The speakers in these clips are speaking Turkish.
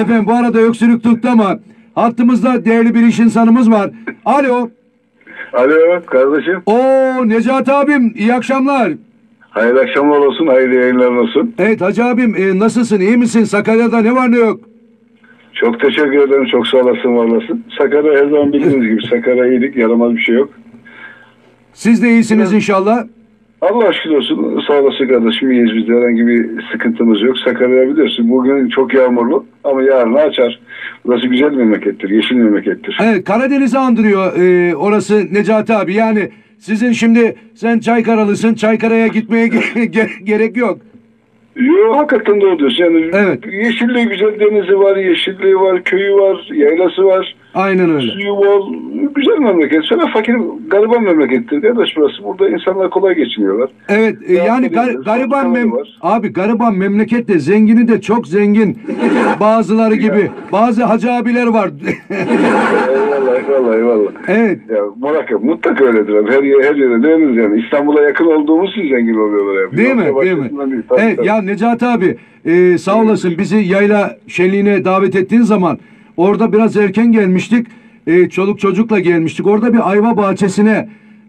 Efendim bu arada öksürük tuttu ama hattımızda değerli bir iş insanımız var. Alo. Alo kardeşim. Oo Necati abim iyi akşamlar. Hayırlı akşamlar olsun, hayırlı yayınlar olsun. Evet Hacı abim e, nasılsın iyi misin? Sakarya'da ne var ne yok? Çok teşekkür ederim, çok sağ olasın, var olasın. Sakarya her zaman bildiğiniz gibi Sakarya iyilik, yaramaz bir şey yok. Siz de iyisiniz inşallah. Allah aşkına olsun, sağ olasın kardeşim, iyiyiz biz herhangi bir sıkıntımız yok. Sakarya biliyorsun, bugün çok yağmurlu ama yarın açar. Burası güzel bir memlekettir, yeşil memlekettir. Evet Karadeniz'i andırıyor e, orası Necati abi. Yani sizin şimdi sen Çaykaralısın. Çaykara'ya gitmeye ge- gerek yok. Yok hakikaten doğru diyorsun. Yani Evet. yeşilliği güzel denizi var, yeşilliği var, köyü var, yaylası var. Aynen öyle. Suyu bol, güzel memleket. Sonra fakir, gariban memlekettir kardeş burası. Burada insanlar kolay geçiniyorlar. Evet e, yani gar- gariban mem var. abi gariban memlekette zengini de çok zengin bazıları gibi bazı hacı abiler var. eyvallah, eyvallah, eyvallah. evet Ya muhakkak, mutlaka öyledir. abi. Her, yer, her yere değiliz yani. İstanbul'a yakın olduğumuz için zengin oluyorlar. Yani. değil mi değil mi? değil. Tabii, Evet tabii. ya Necati abi e, sağ olasın bizi yayla şenliğine davet ettiğin zaman orada biraz erken gelmiştik. E, çoluk çocukla gelmiştik. Orada bir ayva bahçesine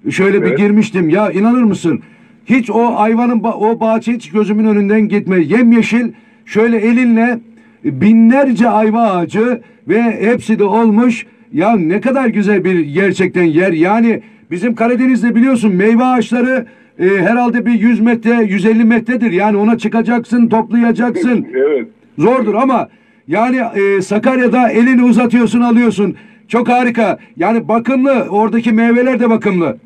şöyle bir Evet. girmiştim. Ya inanır mısın? Hiç o ayvanın o bahçe hiç gözümün önünden gitmedi. Yemyeşil şöyle elinle binlerce ayva ağacı ve hepsi de olmuş. Ya ne kadar güzel bir gerçekten yer. Yani bizim Karadeniz'de biliyorsun meyve ağaçları e, herhalde bir 100 metre 150 metredir. Yani ona çıkacaksın toplayacaksın. Evet. Zordur ama yani e, Sakarya'da elini uzatıyorsun alıyorsun. Çok harika. Yani bakımlı. Oradaki meyveler de bakımlı.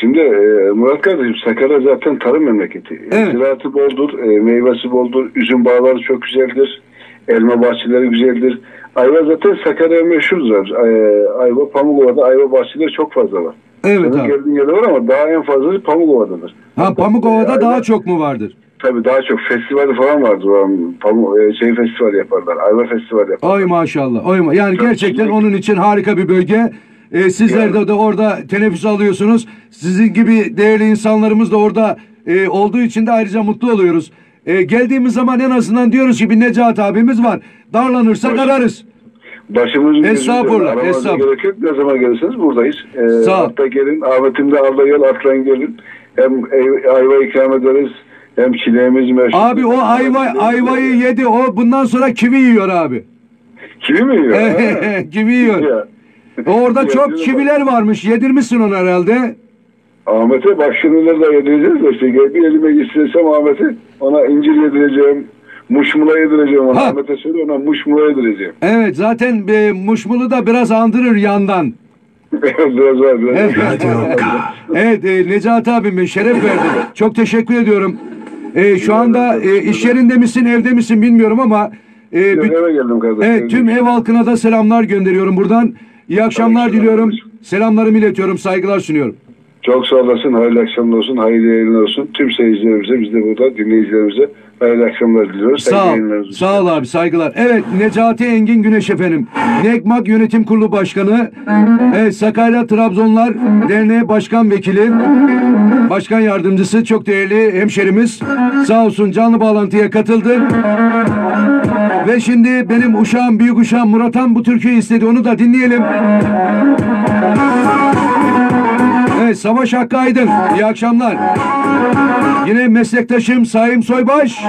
Şimdi e, Murat kardeşim Sakarya zaten tarım memleketi. Evet. Ziraatı boldur, e, meyvesi boldur, üzüm bağları çok güzeldir, elma bahçeleri güzeldir. Ayva zaten Sakarya meşhurdur. E, ayva Pamukova'da ayva bahçeleri çok fazla var. Evet Senin abi. geldiğin yerde var ama daha en fazlası Pamukova'dadır. Ha Pamukova'da E, daha ayva- çok mu vardır? Tabii daha çok festivali falan vardır. O an Pamu, e, şey festival yaparlar. Ayva festivali yaparlar. Oy maşallah. Oy ma- yani Çok gerçekten onun için harika bir bölge. E, sizler de, de orada teneffüs alıyorsunuz. Sizin gibi değerli insanlarımız da orada e, olduğu için de ayrıca mutlu oluyoruz. E, geldiğimiz zaman en azından diyoruz ki bir Necat abimiz var. Darlanırsak Hoş. ararız. Başımızın Estağfurullah, estağfurullah. gerek yok. Ne zaman gelirseniz buradayız. Ee, Sağ ol. Hatta gelin. Ahmet'im de abla gel. Atlan gelin. Hem ayva ikram ederiz. Hem çileğimiz meşhur. Abi o ayva ayvayı yedi. O bundan sonra kivi yiyor abi. Kivi mi yiyor? Kivi yiyor. Orada çok yürü çiviler varmış. Yedirmişsin onu herhalde. Ahmet'e bak şunları da yedireceğiz de işte bir elime istesem Ahmet'e ona incir yedireceğim. Muşmula yedireceğim ona. Ha. Ahmet'e söyle ona muşmula yedireceğim. Evet zaten e, muşmulu da biraz andırır yandan. biraz var biraz. Evet, evet e, Necati abim e, şeref verdin. Çok teşekkür ediyorum. E, şu anda e, iş yerinde misin evde misin bilmiyorum ama e, Yok, büt- eve geldim kardeşim. evet, tüm ev halkına da selamlar gönderiyorum buradan. İyi akşamlar diliyorum. selam. Selamlarımı iletiyorum. Saygılar sunuyorum. Çok sağ olasın. Hayırlı akşamlar olsun. Hayırlı yayınlar olsun. Tüm seyircilerimize, biz de burada dinleyicilerimize hayırlı akşamlar diliyoruz. Sağ ol. Sağ ol abi saygılar. Evet Necati Engin Güneş efendim. NEGMAK Yönetim Kurulu Başkanı. Evet Sakarya Trabzonlar Derneği Başkan Vekili. Başkan Yardımcısı çok değerli hemşerimiz. Sağ olsun canlı bağlantıya katıldı. Ve şimdi benim uşağım büyük uşağım Muratan bu türküyü istedi. Onu da dinleyelim. Evet Savaş Hakkı Aydın. İyi akşamlar. Yine meslektaşım Saim Soybaş.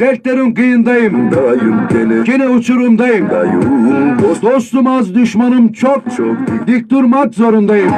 Dertlerin kıyındayım. Dayım gele Gene uçurumdayım. dayım dost Dostum az düşmanım çok. çok Dik durmak zorundayım.